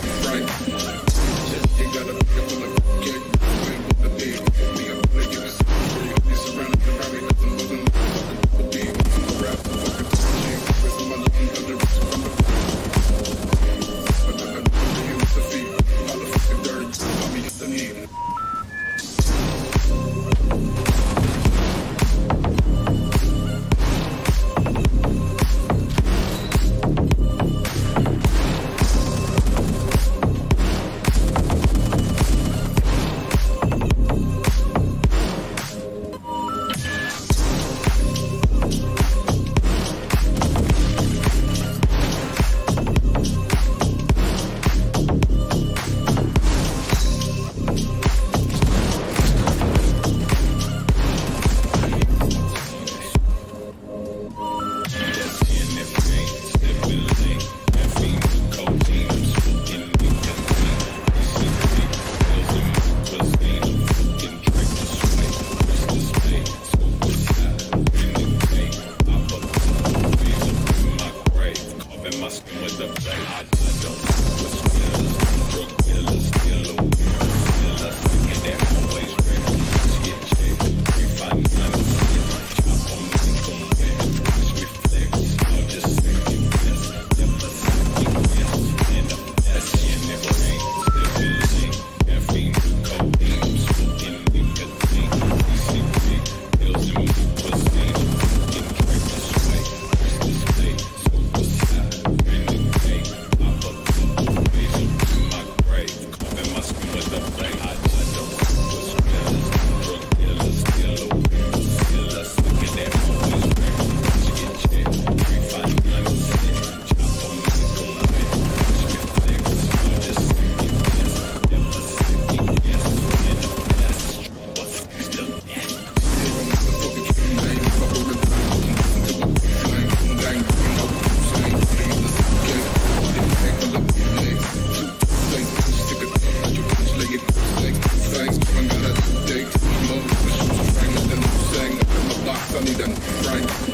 Right. Gotta pick up on the kick. Ain't surrounded. something done right.